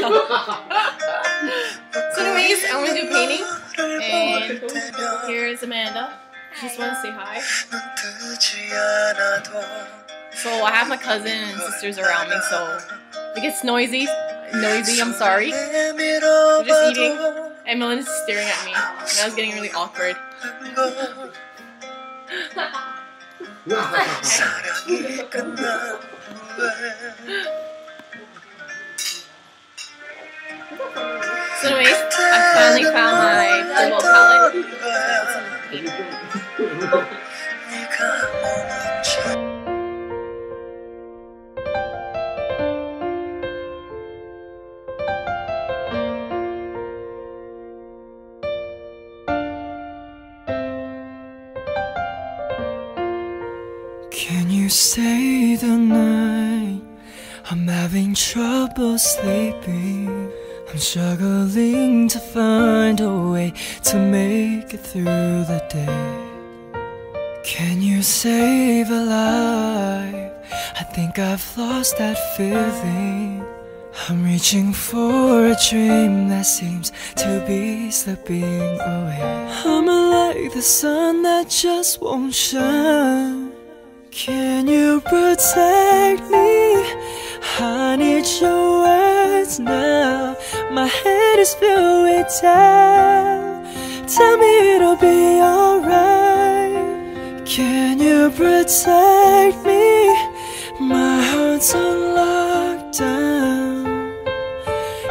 so anyways, I'm gonna do painting. And here's Amanda. She just wants to say hi. So I have my cousin and sisters around me, so it gets noisy, noisy, I'm sorry. We're just eating, and Melinda's staring at me. And I was getting really awkward. found my palette. Can you stay the night? I'm having trouble sleeping. I'm struggling to find a way to make it through the day. Can you save a life? I think I've lost that feeling. I'm reaching for a dream that seems to be slipping away. I'm like the sun that just won't shine. Can you protect me? I need your words now. My head is filled with doubt. Tell me it'll be alright. Can you protect me? My heart's on lockdown.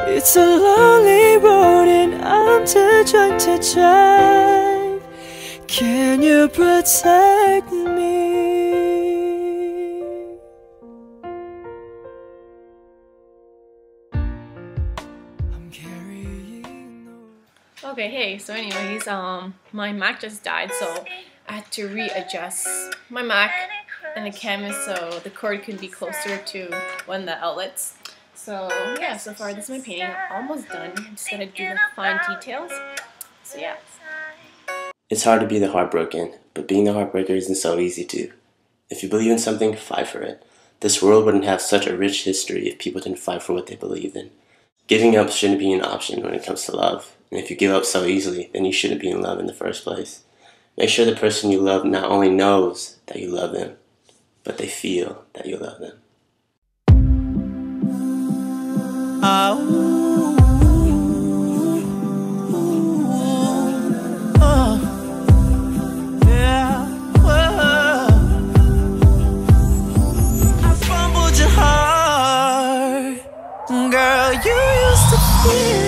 It's a lonely road and I'm too drunk to drive. Can you protect me? Okay, hey, so anyways, um, my Mac just died, so I had to readjust my Mac and the camera so the cord could be closer to one of the outlets. So yeah, so far this is my painting. I'm almost done. I'm just gonna do the fine details. So yeah. It's hard to be the heartbroken, but being the heartbreaker isn't so easy too. If you believe in something, fight for it. This world wouldn't have such a rich history if people didn't fight for what they believed in. Giving up shouldn't be an option when it comes to love. And if you give up so easily, then you shouldn't be in love in the first place. Make sure the person you love not only knows that you love them, but they feel that you love them. Heart. Girl, you used to feel.